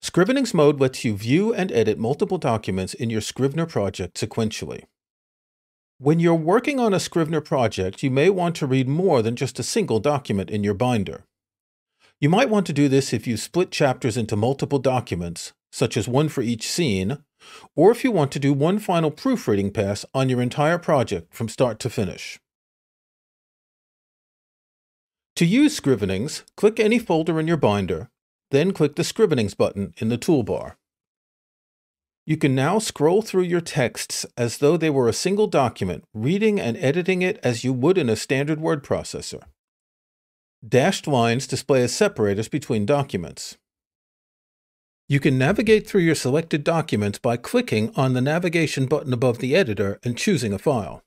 Scrivenings mode lets you view and edit multiple documents in your Scrivener project sequentially. When you're working on a Scrivener project, you may want to read more than just a single document in your binder. You might want to do this if you split chapters into multiple documents, such as one for each scene, or if you want to do one final proofreading pass on your entire project from start to finish. To use Scrivenings, click any folder in your binder, then click the Scrivenings button in the toolbar. You can now scroll through your texts as though they were a single document, reading and editing it as you would in a standard word processor. Dashed lines display as separators between documents. You can navigate through your selected documents by clicking on the navigation button above the editor and choosing a file.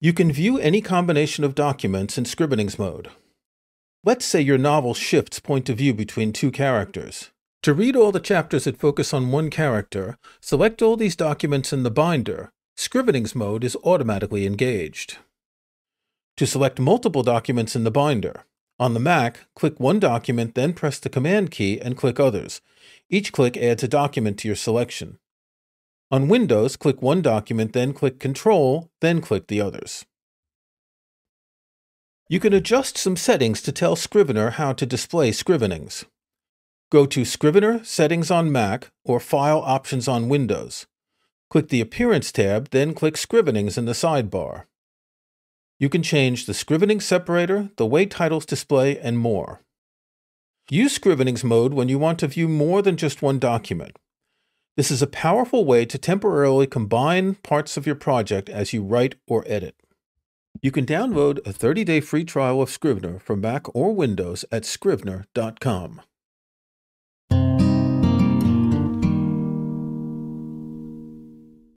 You can view any combination of documents in Scrivenings mode. Let's say your novel shifts point of view between two characters. To read all the chapters that focus on one character, select all these documents in the binder. Scrivenings mode is automatically engaged. To select multiple documents in the binder, on the Mac, click one document, then press the Command key and click Others. Each click adds a document to your selection. On Windows, click one document, then click Control, then click the others. You can adjust some settings to tell Scrivener how to display Scrivenings. Go to Scrivener Settings on Mac or File Options on Windows. Click the Appearance tab, then click Scrivenings in the sidebar. You can change the scrivening separator, the way titles display, and more. Use Scrivenings mode when you want to view more than just one document. This is a powerful way to temporarily combine parts of your project as you write or edit. You can download a 30-day free trial of Scrivener for Mac or Windows at scrivener.com.